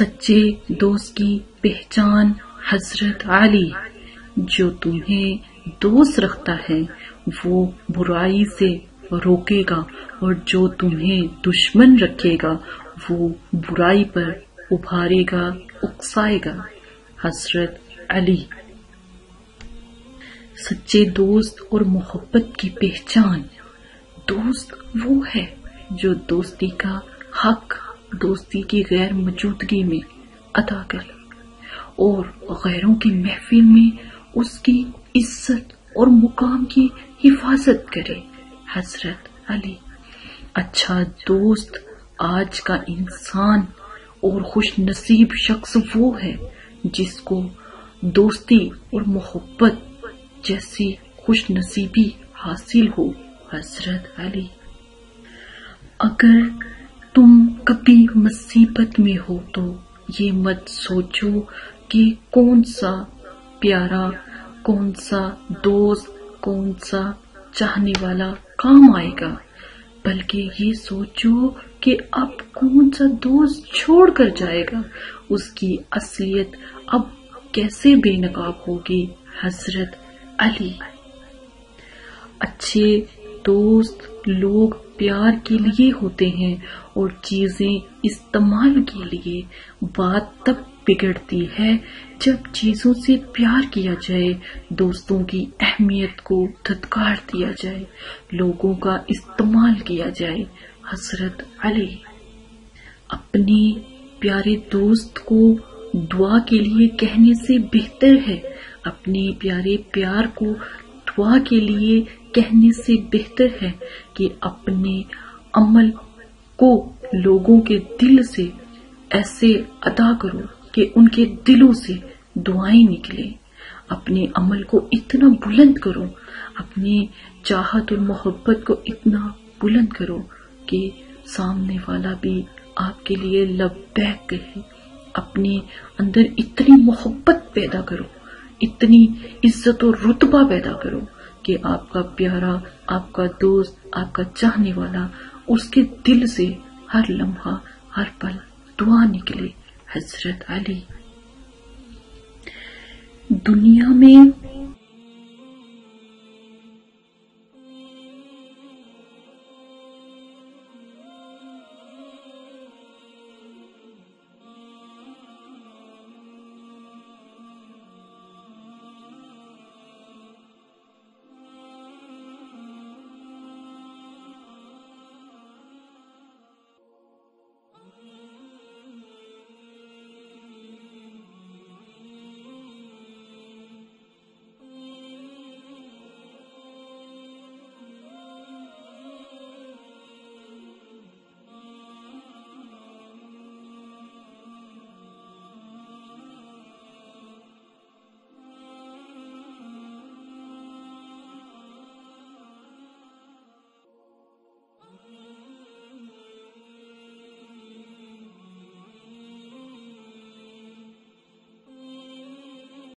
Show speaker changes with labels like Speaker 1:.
Speaker 1: سچے دوست کی پہچان حضرت علی، جو تمہیں دوست رکھتا ہے، وہ برائی سے روکے گا اور جو تمہیں دشمن رکھے گا، وہ برائی پر ابھارے گا، اکسائے گا۔ حضرت علی۔ سچے دوست اور محبت کی پہچان، دوست وہ ہے جو دوستی کا حق دوستی کی غیر موجودگی میں ادا کرے اور غیروں کی محفل میں اس کی عزت اور مقام کی حفاظت کرے۔ حضرت علی اچھا دوست، آج کا انسان اور خوش نصیب شخص وہ ہے جس کو دوستی اور محبت جیسی خوش نصیبی حاصل ہو۔ حضرت علی، اگر تم کبھی مصیبت میں ہو تو یہ مت سوچو کہ کون سا پیارا، کون سا دوست، کون سا چاہنے والا کام آئے گا، بلکہ یہ سوچو کہ اب کون سا دوست چھوڑ کر جائے گا، اس کی اصلیت اب کیسے بے نقاب ہوگی، حضرت علی۔ اچھے دوست لوگ پیار کے لیے ہوتے ہیں اور چیزیں استعمال کے لیے بات تب بگڑتی ہے جب چیزوں سے پیار کیا جائے، دوستوں کی اہمیت کو دھتکار دیا جائے، لوگوں کا استعمال کیا جائے۔ حضرت علی اپنے پیارے دوست کو دعا کے لیے کہنے سے بہتر ہے۔ اپنے پیارے پیار کو دعا کے لیے کہنے سے بہتر ہے کہ اپنے عمل کو لوگوں کے دل سے ایسے ادا کرو کہ ان کے دلوں سے دعائیں نکلے اپنے عمل کو اتنا بلند کرو، اپنی چاہت اور محبت کو اتنا بلند کرو کہ سامنے والا بھی آپ کے لیے لب کہے۔ اپنے اندر اتنی محبت پیدا کرو، اتنی عزت و رتبہ پیدا کرو۔ کہ آپ کا پیارا، آپ کا دوست، آپ کا چاہنے والا اس کے دل سے ہر لمحہ، ہر پل دعا نکلے، حضرت علی۔ دنیا میں